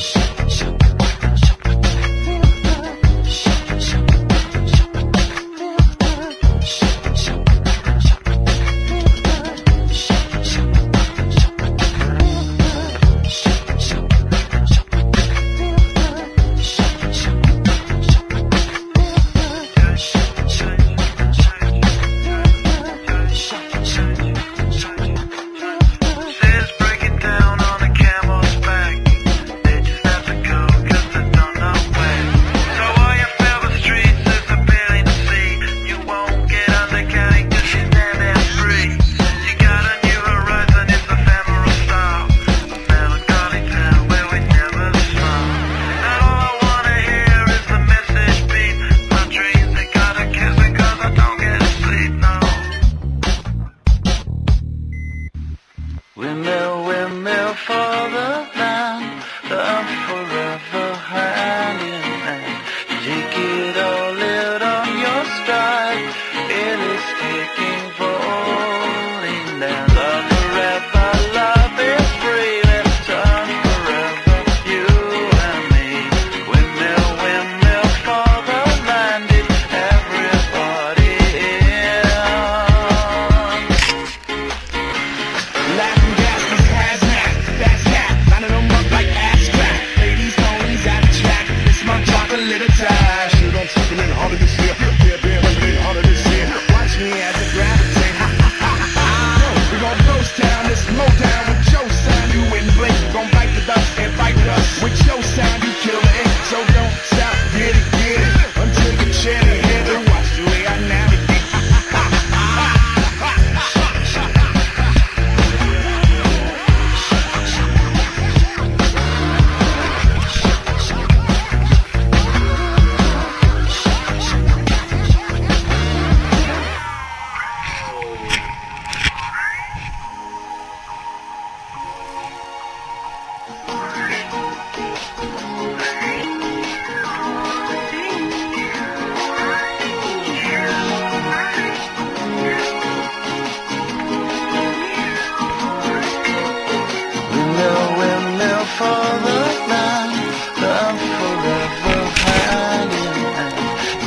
Shut up. the windmill for the land, the forever hand in hand. Take it all in.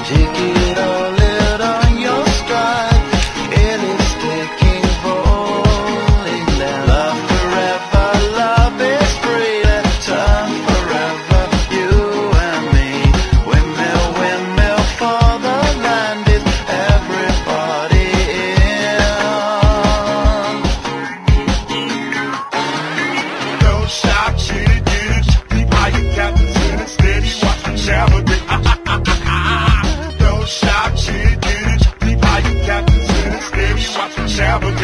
मुझे की